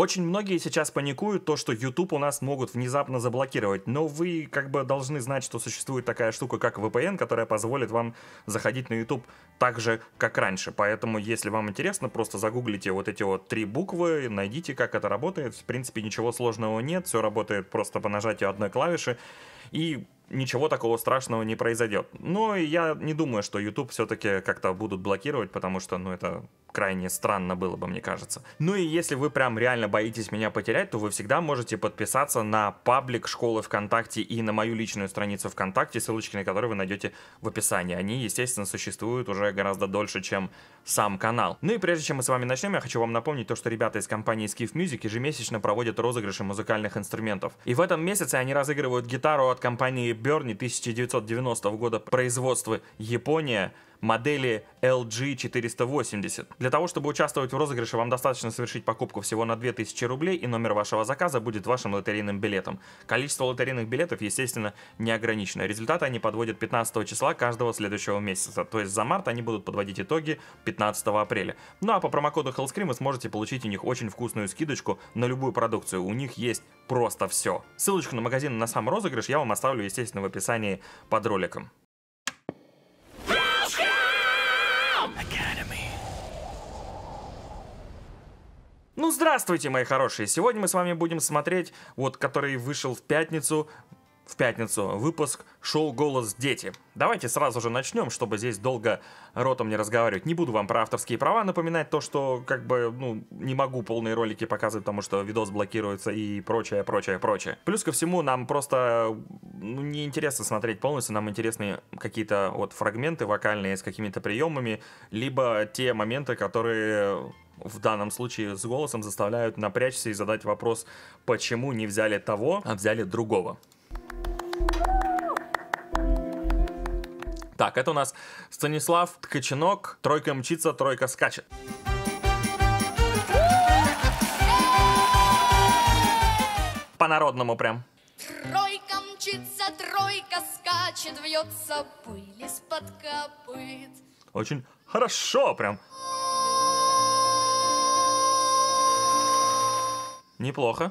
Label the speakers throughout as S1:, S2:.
S1: Очень многие сейчас паникуют то, что YouTube у нас могут внезапно заблокировать, но вы как бы должны знать, что существует такая штука, как VPN, которая позволит вам заходить на YouTube так же, как раньше. Поэтому, если вам интересно, просто загуглите вот эти вот три буквы, найдите, как это работает. В принципе, ничего сложного нет, все работает просто по нажатию одной клавиши. И ничего такого страшного не произойдет. Но я не думаю, что YouTube все-таки как-то будут блокировать, потому что, ну, это крайне странно было бы, мне кажется. Ну и если вы прям реально боитесь меня потерять, то вы всегда можете подписаться на паблик школы ВКонтакте и на мою личную страницу ВКонтакте, ссылочки на которые вы найдете в описании. Они, естественно, существуют уже гораздо дольше, чем сам канал. Ну и прежде чем мы с вами начнем, я хочу вам напомнить то, что ребята из компании Skiff Music ежемесячно проводят розыгрыши музыкальных инструментов. И в этом месяце они разыгрывают гитару от компании Берни 1990 года производства Япония, модели LG480. Для того, чтобы участвовать в розыгрыше, вам достаточно совершить покупку всего на 2000 рублей, и номер вашего заказа будет вашим лотерейным билетом. Количество лотерейных билетов, естественно, не ограничено. Результаты они подводят 15 числа каждого следующего месяца. То есть за март они будут подводить итоги 15 апреля. Ну а по промокоду HellScream вы сможете получить у них очень вкусную скидочку на любую продукцию. У них есть просто все. Ссылочку на магазин на сам розыгрыш я вам оставлю, естественно, в описании под роликом. Ну, здравствуйте, мои хорошие! Сегодня мы с вами будем смотреть, вот, который вышел в пятницу, в пятницу, выпуск шоу «Голос дети». Давайте сразу же начнем, чтобы здесь долго ротом не разговаривать. Не буду вам про авторские права напоминать то, что, как бы, ну, не могу полные ролики показывать, потому что видос блокируется и прочее, прочее, прочее. Плюс ко всему, нам просто, ну, не интересно смотреть полностью, нам интересны какие-то вот фрагменты вокальные с какими-то приемами, либо те моменты, которые в данном случае с голосом заставляют напрячься и задать вопрос, почему не взяли того, а взяли другого. Так, это у нас Станислав Ткаченок, тройка мчится, тройка скачет. По-народному прям.
S2: Тройка мчится, тройка скачет, вьется пыль из-под копыт.
S1: Очень хорошо прям. Неплохо.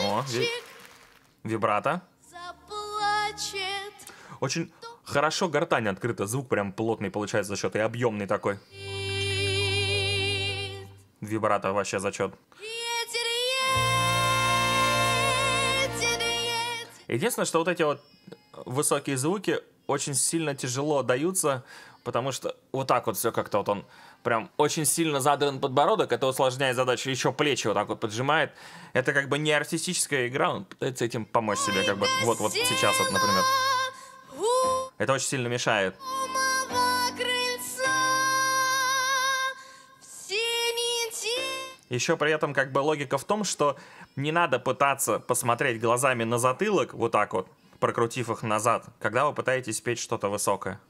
S1: О, ви- вибрато. Очень хорошо гортань открыта, звук прям плотный получается за счет и объемный такой. Вибрато вообще зачет. Единственное, что вот эти вот высокие звуки очень сильно тяжело даются, потому что вот так вот все как-то вот он прям очень сильно задран подбородок, это усложняет задачу, еще плечи вот так вот поджимает. Это как бы не артистическая игра, он пытается этим помочь себе, как бы вот, вот сейчас вот, например. Это очень сильно мешает. Еще при этом как бы логика в том, что не надо пытаться посмотреть глазами на затылок, вот так вот, прокрутив их назад, когда вы пытаетесь петь что-то высокое.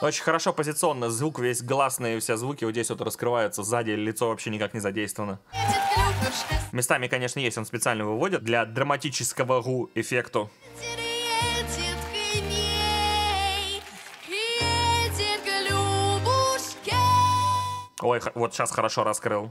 S1: Очень хорошо позиционно, звук весь гласные, все звуки вот здесь вот раскрываются, сзади лицо вообще никак не задействовано. Местами, конечно, есть, он специально выводит для драматического гу эффекту. Ой, вот сейчас хорошо раскрыл.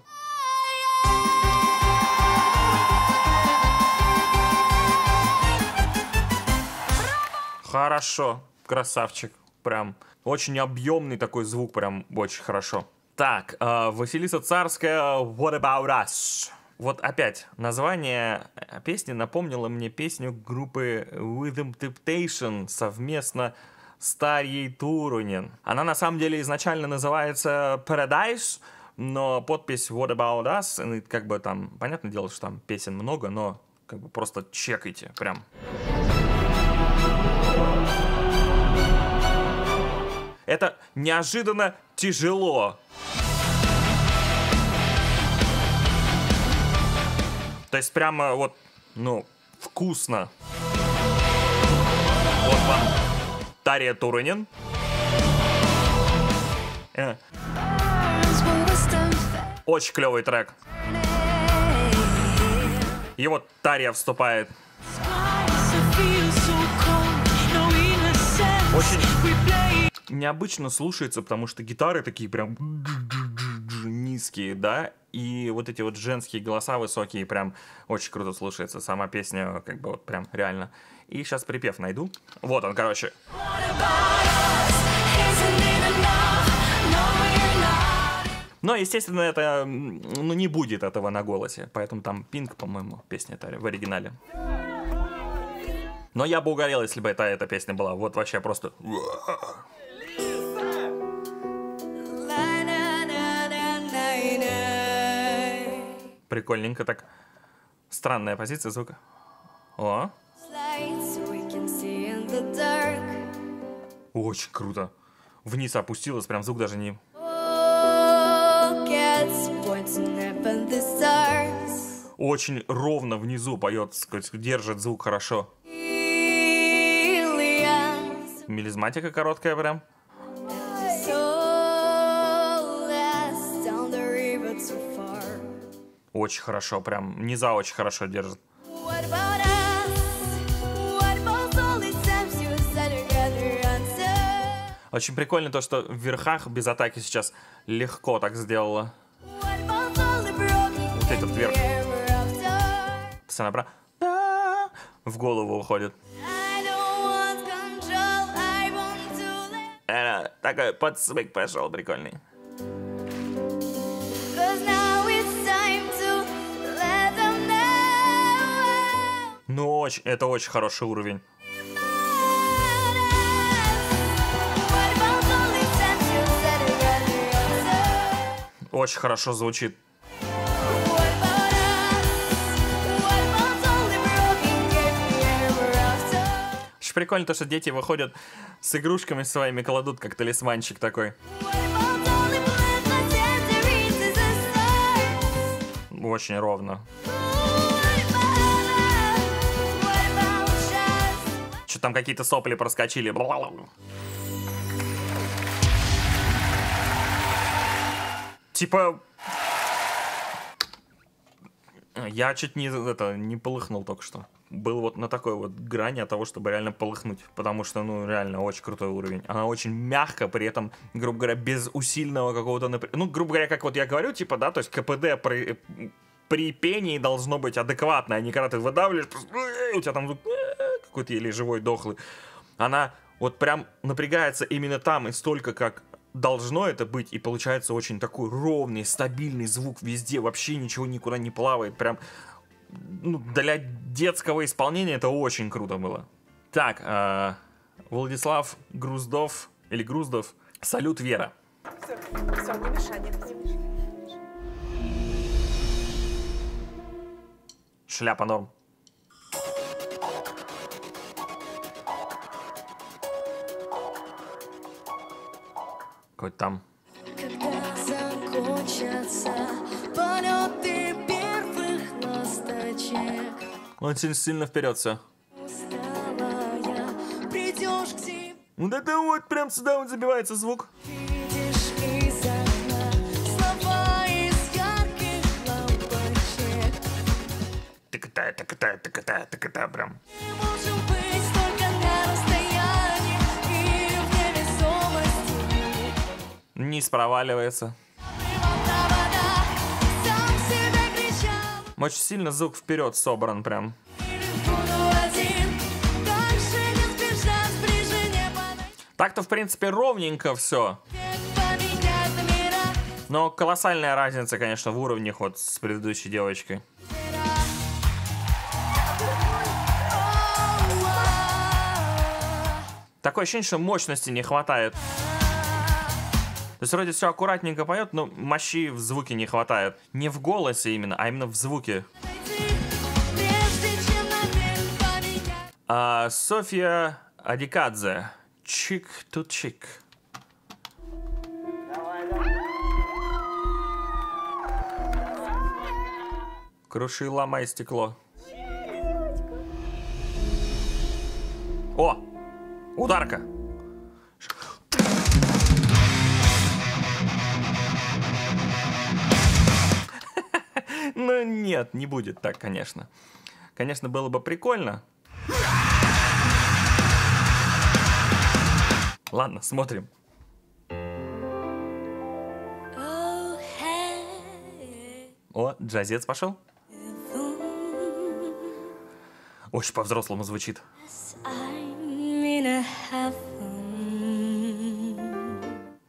S1: Хорошо, красавчик, прям. Очень объемный такой звук, прям очень хорошо. Так, э, Василиса Царская, What About Us? Вот опять, название э, песни напомнило мне песню группы Rhythm Temptation совместно с Тарьей Турунин. Она на самом деле изначально называется Paradise, но подпись What About Us, как бы там, понятное дело, что там песен много, но как бы просто чекайте, прям. Это неожиданно тяжело. То есть прямо вот, ну, вкусно. Вот вам Тария Турунин. Э, Очень клевый трек. И вот Тария вступает. Очень необычно слушается, потому что гитары такие прям низкие, да, и вот эти вот женские голоса высокие, прям очень круто слушается. Сама песня, как бы вот прям реально. И сейчас припев найду. Вот он, короче. Но, естественно, это ну, не будет этого на голосе. Поэтому там Пинк, по-моему, песня это в оригинале. Но я бы угорел, если бы это эта песня была. Вот вообще просто... Прикольненько так. Странная позиция звука. О, очень круто. Вниз опустилась, прям звук даже не... Очень ровно внизу поет, держит звук хорошо. Мелизматика короткая прям. Очень хорошо, прям низа очень хорошо держит. Очень прикольно то, что в верхах без атаки сейчас легко так сделала. Вот этот
S2: after?
S1: Постоянно про... В голову уходит. Э, Такой подсмык пошел прикольный. Ну, очень, это очень хороший уровень. Очень хорошо звучит. Очень прикольно то, что дети выходят с игрушками своими, кладут как талисманчик такой.
S2: What about
S1: Что там какие-то сопли проскочили. Типа... Я чуть не, это, не полыхнул только что. Был вот на такой вот грани от того, чтобы реально полыхнуть. Потому что, ну, реально очень крутой уровень. Она очень мягко, при этом, грубо говоря, без усиленного какого-то напряжения. Ну, грубо говоря, как вот я говорю, типа, да, то есть КПД при, при пении должно быть адекватное, а не когда ты выдавливаешь, у тебя там какой-то еле живой, дохлый. Она вот прям напрягается именно там и столько, как должно это быть, и получается очень такой ровный, стабильный звук везде, вообще ничего никуда не плавает, прям ну, для детского исполнения это очень круто было. Так, э, Владислав Груздов, или Груздов, салют Вера.
S3: Все, все, не мешай, нет, не мешай.
S1: Шляпа норм. Какой там.
S2: Когда закончатся полеты первых ласточек
S1: Очень сильно вперед все.
S2: Придешь к тебе
S1: Вот это вот прям сюда вот забивается звук. Тык-та, тык-та, тык-та, тык-та, прям. Низ проваливается. Очень сильно звук вперед собран прям.
S2: Не не
S1: Так-то, в принципе, ровненько все. Но колоссальная разница, конечно, в уровнях вот с предыдущей девочкой. Такое ощущение, что мощности не хватает. То есть вроде все аккуратненько поет, но мощи в звуке не хватает. Не в голосе именно, а именно в звуке. А, Софья Адикадзе. Чик to чик. Круши, ломай стекло. О! Ударка! Ну нет, не будет так, конечно. Конечно, было бы прикольно. Ладно, смотрим. О, джазец пошел. Очень по-взрослому звучит.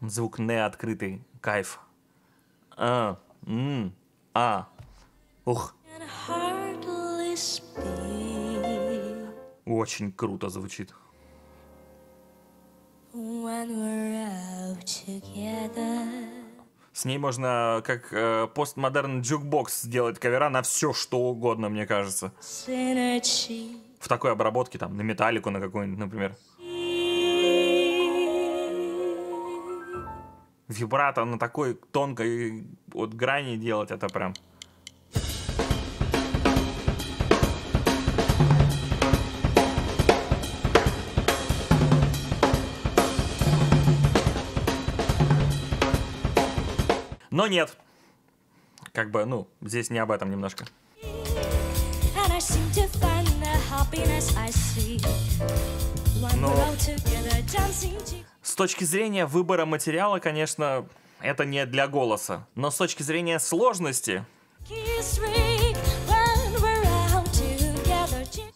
S1: Звук не открытый. Кайф. А, м, а.
S2: Speak
S1: очень круто звучит. С ней можно как э, Postmodern Jukebox сделать кавера на все, что угодно, мне кажется.
S2: Synergy.
S1: В такой обработке, там, на металлику, на какую-нибудь, например. Вибрато на такой тонкой вот грани делать, это прям... Но нет. Как бы, ну, здесь не об этом немножко. Но-
S2: to-
S1: С точки зрения выбора материала, конечно, это не для голоса. Но с точки зрения сложности,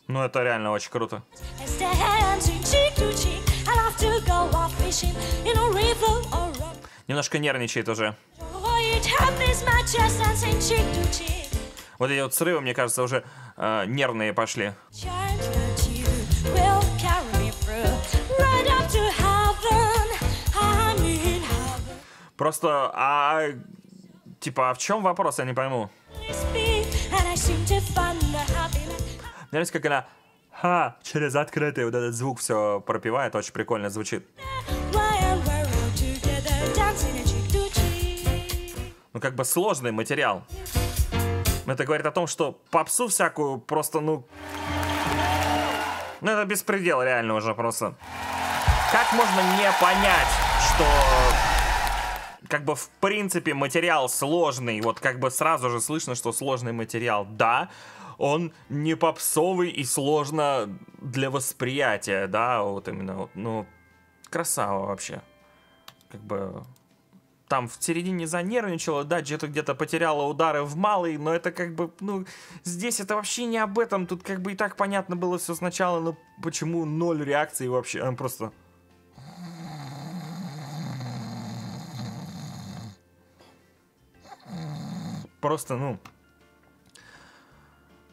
S1: ну это реально очень круто. Немножко нервничает уже. Вот эти вот срывы, мне кажется, уже э, нервные пошли. Просто, а типа, а в чем вопрос, я не пойму. Мне нравится, как она ха, через открытый вот этот звук все пропевает, очень прикольно звучит. Как бы сложный материал. Это говорит о том, что попсу всякую просто, ну... Ну, это беспредел реально уже просто. Как можно не понять, что... Как бы, в принципе, материал сложный. Вот как бы сразу же слышно, что сложный материал. Да, он не попсовый и сложно для восприятия, да, вот именно, вот, ну, красава вообще. Как бы, там в середине занервничала, да, где-то где-то потеряла удары в малый, но это как бы, ну, здесь это вообще не об этом, тут как бы и так понятно было все сначала, но почему ноль реакции вообще, Она просто... Просто, ну...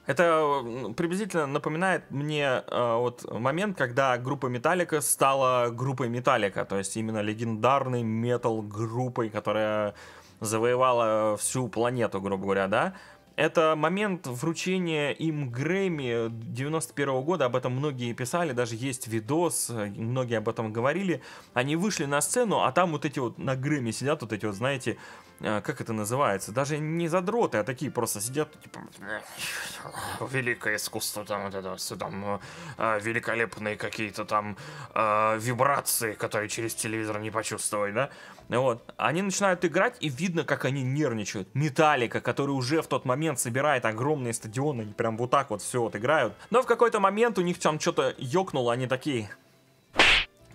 S1: Это приблизительно напоминает мне э, вот момент, когда группа Металлика стала группой Металлика, то есть именно легендарной метал-группой, которая завоевала всю планету, грубо говоря, да. Это момент вручения им Грэмми 91 года, об этом многие писали, даже есть видос, э, многие об этом говорили. Они вышли на сцену, а там вот эти вот на Грэмми сидят вот эти вот, знаете, как это называется, даже не задроты, а такие просто сидят, типа, великое искусство, там, вот это, все там, э, великолепные какие-то там э, вибрации, которые через телевизор не почувствовать, да, вот. Они начинают играть, и видно, как они нервничают. Металлика, который уже в тот момент собирает огромные стадионы, они прям вот так вот все вот играют. Но в какой-то момент у них там что-то ёкнуло, они такие,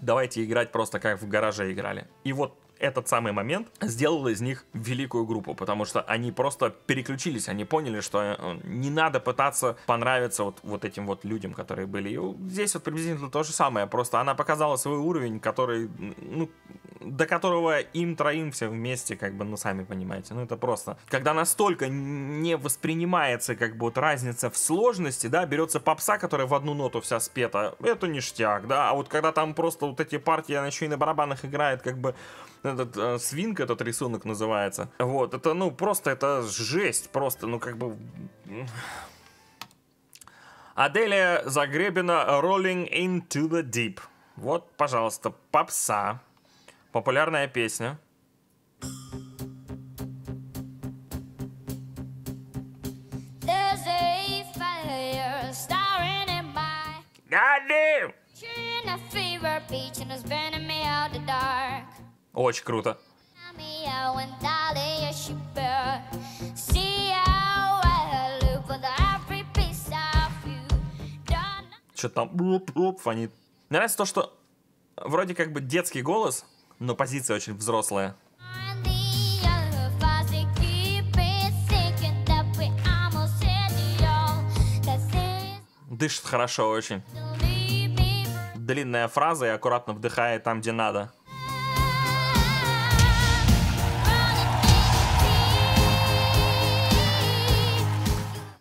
S1: давайте играть просто как в гараже играли. И вот этот самый момент сделал из них великую группу, потому что они просто переключились, они поняли, что э, не надо пытаться понравиться вот, вот этим вот людям, которые были. И здесь вот приблизительно то же самое, просто она показала свой уровень, который, ну, до которого им троим все вместе, как бы, ну, сами понимаете, ну, это просто. Когда настолько не воспринимается, как бы, вот разница в сложности, да, берется попса, которая в одну ноту вся спета, это ништяк, да, а вот когда там просто вот эти партии, она еще и на барабанах играет, как бы, этот э, свинг, этот рисунок называется. Вот, это, ну, просто, это жесть, просто, ну, как бы... Аделия Загребина Rolling into the Deep. Вот, пожалуйста, попса. Популярная песня. God damn!
S2: fever pitch and it's burning me out the dark.
S1: Очень круто. Что-то там уп-уп фонит. Нравится то, что вроде как бы детский голос, но позиция очень взрослая. Дышит хорошо очень. Длинная фраза и аккуратно вдыхает там, где надо.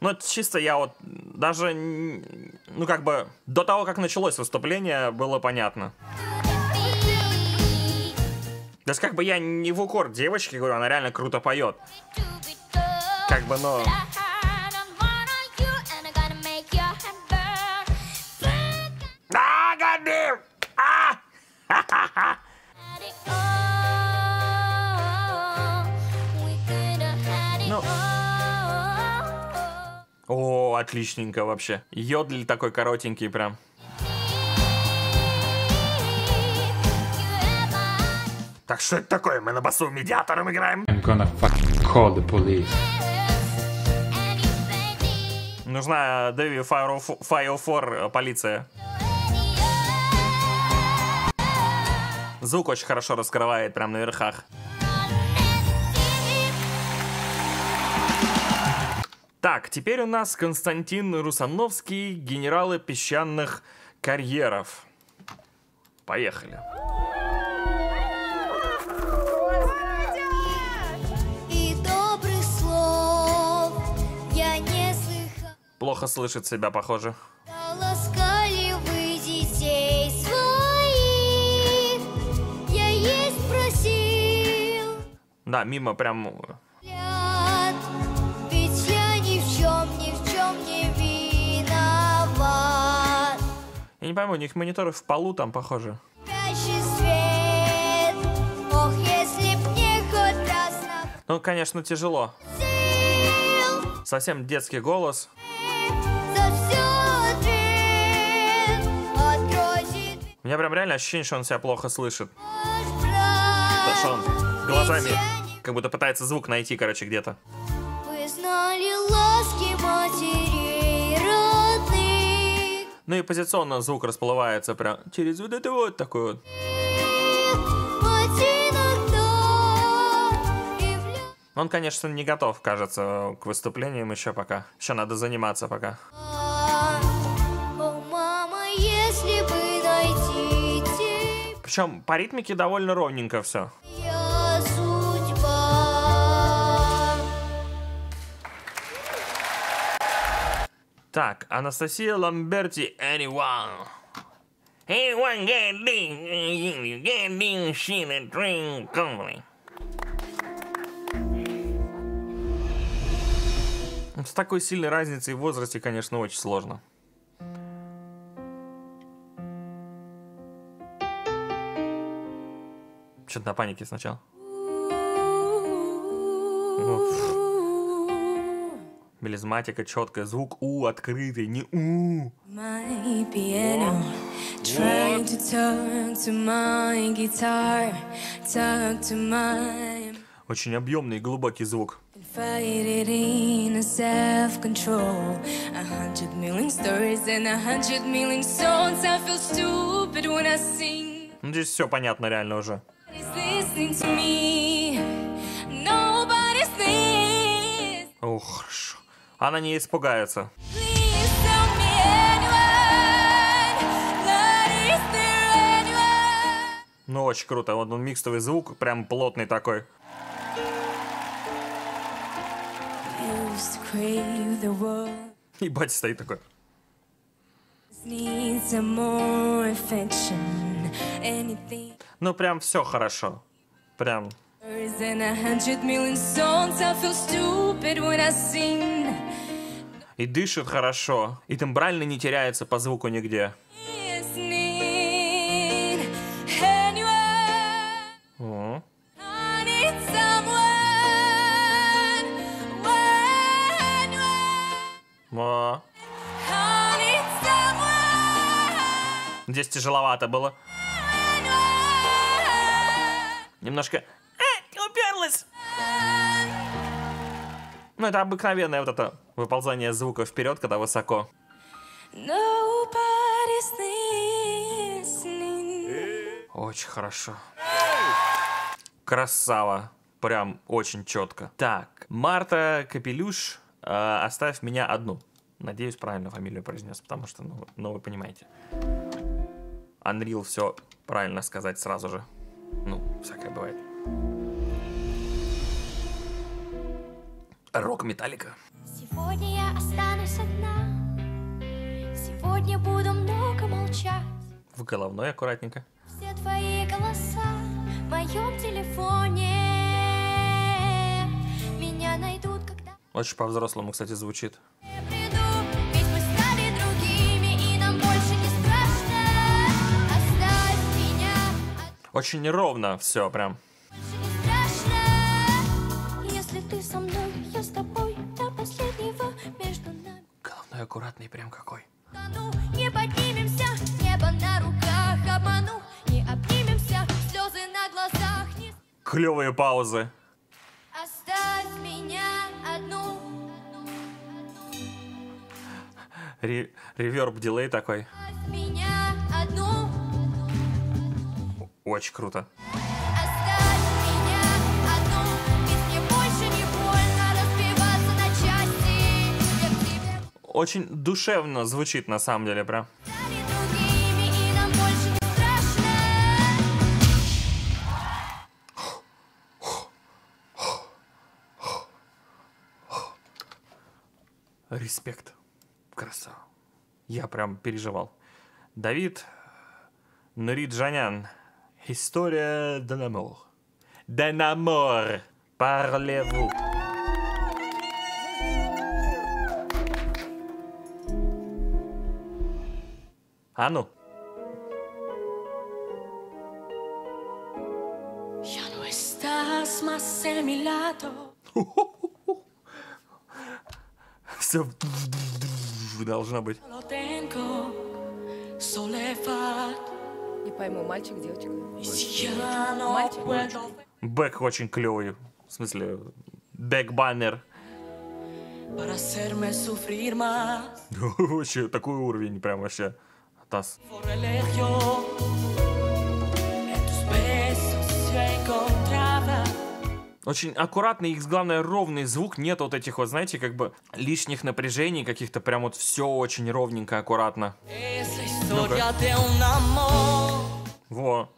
S1: Ну, это чисто я вот даже, ну, как бы, до того, как началось выступление, было понятно. То есть, как бы я не в укор девочке говорю, она реально круто поет. Как бы, ну, а, отличненько вообще. Йодль такой коротенький прям. Так что это такое? Мы на басу медиатором играем?
S4: I'm gonna fucking call the police.
S1: Нужна Дэви File 4 полиция. Звук очень хорошо раскрывает прям на верхах. Так, теперь у нас Константин Русановский, генералы песчаных карьеров. Поехали.
S2: И добрых слов я не слыхала.
S1: Плохо слышит себя, похоже.
S2: Ласкали вы детей своих, я есть просил
S1: Да, мимо прям...
S2: Я не
S1: пойму, у них мониторы в полу там, похоже. Ну, конечно, тяжело. Совсем детский голос. У меня прям реально ощущение, что он себя плохо слышит. Потому что он глазами как будто пытается звук найти, короче, где-то.
S2: Вы знали ласки родных
S1: Ну и позиционно звук расплывается прям через вот это вот такой вот. Он, конечно, не готов, кажется, к выступлениям еще пока. Еще надо заниматься пока. Причем по ритмике довольно ровненько все. Так, Анастасия Ламберти, anyone. Anyone get this, get this shit and drink company. С такой сильной разницей в возрасте, конечно, очень сложно. Что-то на панике сначала. Мелизматика четкая, звук У открытый, не У.
S5: Piano, to to guitar, my
S1: Очень объемный и глубокий звук. Ну, здесь все понятно реально уже. Ух. Она не испугается. Ну, очень круто. Вот он микстовый звук, прям плотный такой. И батя стоит такой. Ну, прям все хорошо. Прям. И дышит хорошо. И тембрально не теряется по звуку нигде. О. Здесь тяжеловато было. Немножко... Ну, это обыкновенное вот это выползание звука вперед, когда высоко. Очень хорошо. Красава. Прям очень четко. Так, Марта Капелюш, э, оставь меня одну. Надеюсь, правильно фамилию произнес, потому что, ну, ну вы понимаете. Unreal все правильно сказать сразу же. Ну, всякое бывает. Рок Металлика.
S2: Сегодня я останусь одна. Сегодня буду много молчать.
S1: В головной аккуратненько.
S2: Все твои голоса в моем телефоне. Меня найдут, когда
S1: Очень по-взрослому, кстати, звучит.
S2: я приду. Ведь мы
S1: аккуратный прям какой.
S2: Ну, не поднимемся, небо на руках обману, не обнимемся, слезы на глазах не
S1: Клевые паузы.
S2: оставь меня одну.
S1: Ре- реверб дилей такой.
S2: Оставь меня одну,
S1: Очень круто. Очень душевно звучит на самом деле прям. Респект. Красава. Я прям переживал. Давид Нуриджанян. История Динамор. Динамор. Parlez-vous. А ну. Все должно быть.
S3: Не пойму, мальчик, девочка. Мальчик,
S1: Бэк очень клевый. В смысле, бэк-баннер. Вообще, такой уровень прям вообще. Тас.
S5: Por elegio en tus besos yo encontraba
S1: Очень аккуратный и, главное, ровный звук. Нет вот этих вот, знаете, как бы лишних напряжений каких-то. Прям вот все очень ровненько, аккуратно. Во.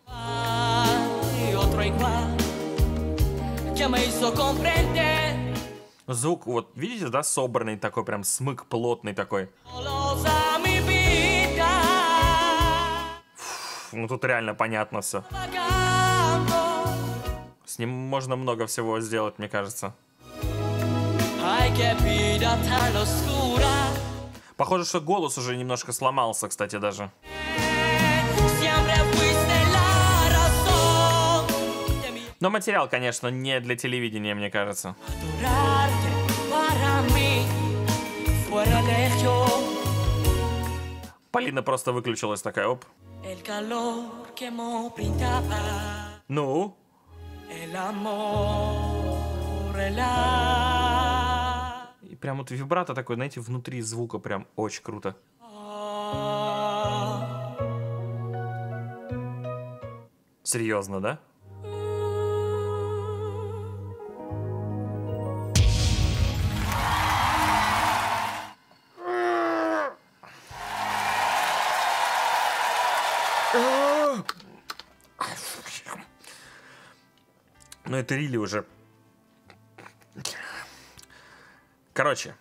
S1: Звук, вот, видите, да, собранный такой, прям смык плотный такой. Ну, тут реально понятно все. С ним можно много всего сделать, мне кажется. Похоже, что голос уже немножко сломался, кстати, даже. Но материал, конечно, не для телевидения, мне кажется. Полина просто выключилась такая, оп.
S5: El calor que me brindaba.
S1: Ну,
S5: El amor, el
S1: и прям вот вибрато такой, знаете, внутри звука прям очень круто. Серьезно, да? Ну это Рили уже. Короче,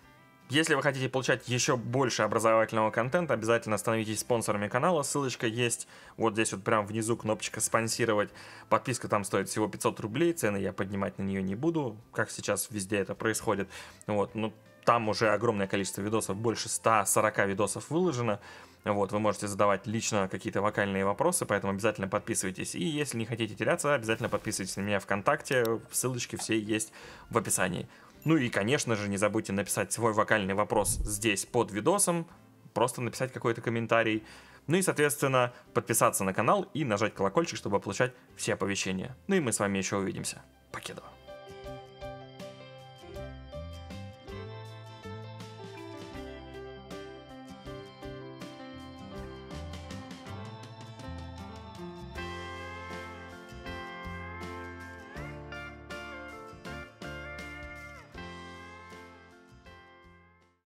S1: если вы хотите получать еще больше образовательного контента, обязательно становитесь спонсорами канала. Ссылочка есть вот здесь вот прям внизу кнопочка «Спонсировать». Подписка там стоит всего 500 рублей, цены я поднимать на нее не буду, как сейчас везде это происходит. Вот, ну там уже огромное количество видосов, больше 140 видосов выложено. Вот, вы можете задавать лично какие-то вокальные вопросы, поэтому обязательно подписывайтесь. И если не хотите теряться, обязательно подписывайтесь на меня ВКонтакте, ссылочки все есть в описании. Ну и, конечно же, не забудьте написать свой вокальный вопрос здесь под видосом, просто написать какой-то комментарий. Ну и, соответственно, подписаться на канал и нажать колокольчик, чтобы получать все оповещения. Ну и мы с вами еще увидимся. Покедова.